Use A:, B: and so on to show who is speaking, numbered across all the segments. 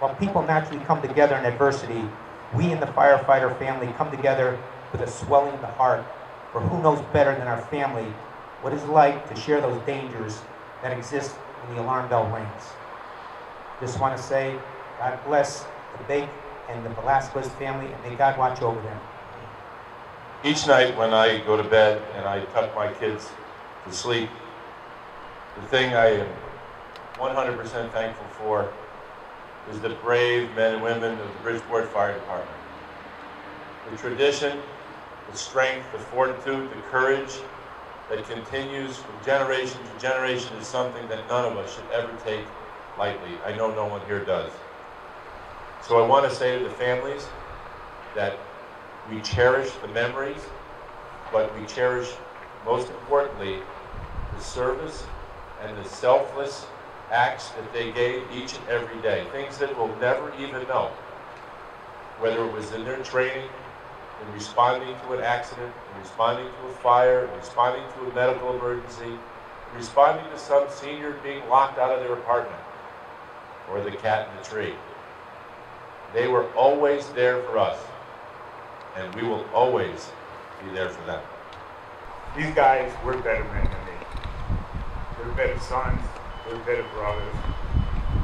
A: when people naturally come together in adversity, we in the firefighter family come together with a swelling of the heart, for who knows better than our family what it's like to share those dangers that exist when the alarm bell rings. Just want to say, God bless the Baik and the Velasquez family, and may God watch over them.
B: Each night when I go to bed and I tuck my kids to sleep, the thing I am 100% thankful for is the brave men and women of the Bridgeport Fire Department. The tradition, the strength, the fortitude, the courage that continues from generation to generation is something that none of us should ever take lightly. I know no one here does. So I want to say to the families that we cherish the memories, but we cherish, most importantly, the service and the selfless acts that they gave each and every day, things that we'll never even know, whether it was in their training, in responding to an accident, in responding to a fire, in responding to a medical emergency, in responding to some senior being locked out of their apartment, or the cat in the tree. They were always there for us, and we will always be there for them.
C: These guys were better men than me. They were better sons, they were better brothers,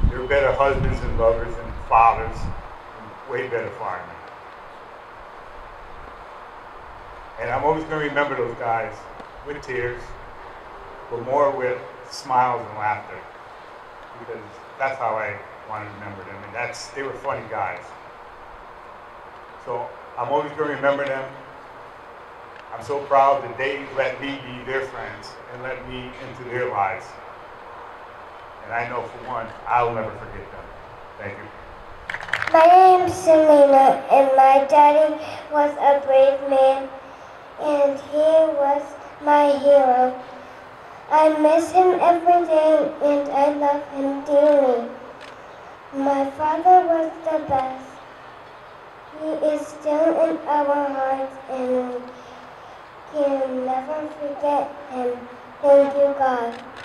C: they were better husbands and lovers and fathers, and way better firemen. And I'm always going to remember those guys with tears, but more with smiles and laughter, because that's how I want to remember them. And that's they were funny guys. So I'm always going to remember them. I'm so proud that they let me be their friends and let me into their lives. And I know for one, I'll never forget them. Thank you.
D: My name's Selena, and my daddy was a brave man, and he was my hero. I miss him every day, and I love him dearly. My father was the best. He is still in our hearts, and we can never forget him. Thank you, God.